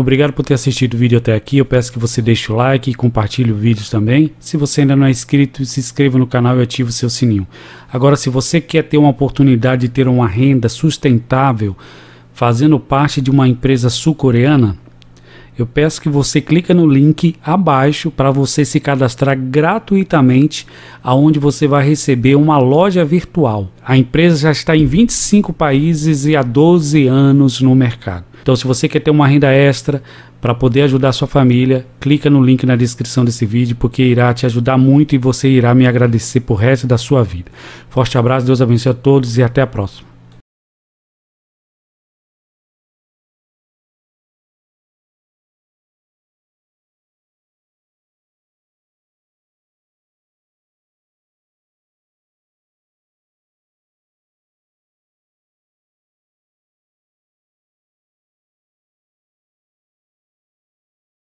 Obrigado por ter assistido o vídeo até aqui. Eu peço que você deixe o like e compartilhe o vídeo também. Se você ainda não é inscrito, se inscreva no canal e ative o seu sininho. Agora, se você quer ter uma oportunidade de ter uma renda sustentável fazendo parte de uma empresa sul-coreana, eu peço que você clique no link abaixo para você se cadastrar gratuitamente, aonde você vai receber uma loja virtual. A empresa já está em 25 países e há 12 anos no mercado. Então, se você quer ter uma renda extra para poder ajudar sua família, clica no link na descrição desse vídeo, porque irá te ajudar muito e você irá me agradecer por resto da sua vida. Forte abraço, Deus abençoe a todos e até a próxima.